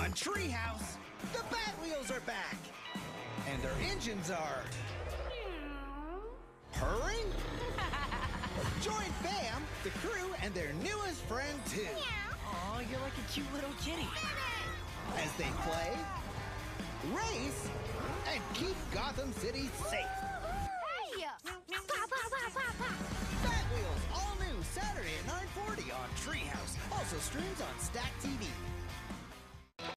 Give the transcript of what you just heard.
On Treehouse, the Batwheels are back. And their engines are... Purring? Join Bam, the crew, and their newest friend, too. Oh, you're like a cute little kitty. As they play, race, and keep Gotham City safe. Hey! Pa, pa, pa, pa, pa. Batwheels, all new Saturday at 9.40 on Treehouse. Also streams on Stack TV.